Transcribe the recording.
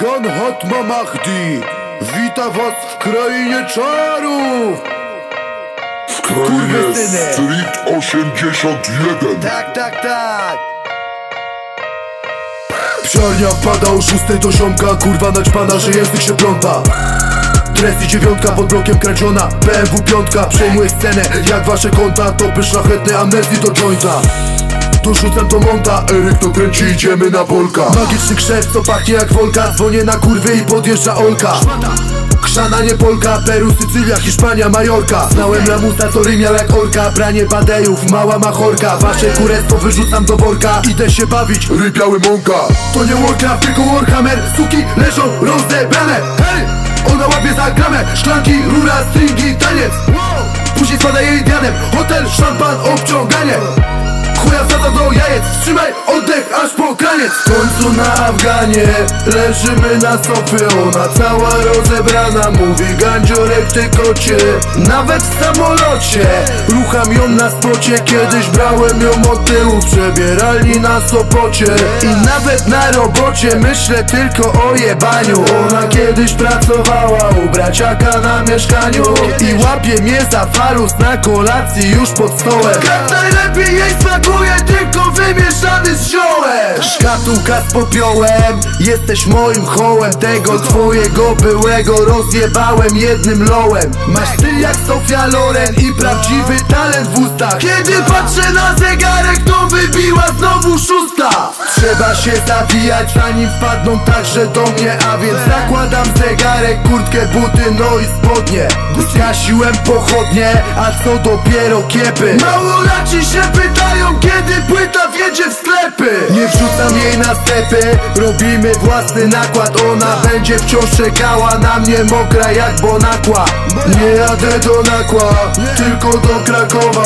Gan Hatma Mahdi Wita was w krainie czarów. W krainie Kurwysyny. Street 81 Tak, tak, tak. Psiarnia wpada o szóstej do ziomka Kurwa naćpana, że język się pląta. Dres i dziewiątka pod blokiem kradziona. BMW piątka przejmuje scenę. Jak wasze konta Topy szlachetne amnestii do jointa Dorzucam do monta. Eryk to kręci, idziemy na bolka Magiczny krzew, co pachnie jak wolka. Dzwonię na kurwy i podjeżdża Olka. Krzana nie Polka, Peru, Sycylia, Hiszpania, Majorka. Znałem lamusa, co rymiał jak orka. Branie badejów, mała machorka. Wasze kurestwo wyrzucam do worka. Idę się bawić, rybiały mąka. To nie Warcraft, tylko Warhammer. Suki leżą rozebrane Hej! Ona łapie za gramę Szklanki, rura, stringi, taniec. Później spada jej diadem Hotel, szampan, obciąganie Chuja do jajec? Wstrzymaj oddech aż po kraniec W końcu na Afganie Leżymy na sofie. Ona cała rozebrana Mówi gandziorek ty kocie Nawet w samolocie Rucham ją na spocie. Kiedyś brałem ją od tyłu W przebieralni na Sopocie. I nawet na robocie Myślę tylko o jebaniu. Ona kiedyś pracowała U braciaka na mieszkaniu. I łapie mnie za falus Na kolacji już pod stołem smakuje Tylko wymieszany z ziołem. Szkatułka z popiołem Jesteś moim hołem. Tego twojego byłego Rozjebałem jednym lołem. Masz styl jak Sofia Loren I prawdziwy talent w ustach. Kiedy patrzę na zegarek To wybiła znowu szósta Trzeba się zawijać Zanim wpadną także do mnie A więc zakładam zegarek Kurtkę, buty, no i spodnie. Zgasiłem pochodnie A co dopiero kiepy. Małolaci się pytają Kiedy płyta wjedzie w sklepy. Nie wrzucam jej na stepy Robimy własny nakład. Ona będzie wciąż czekała na mnie Mokra jak bonakła. Nie jadę do nakła Tylko do Krakowa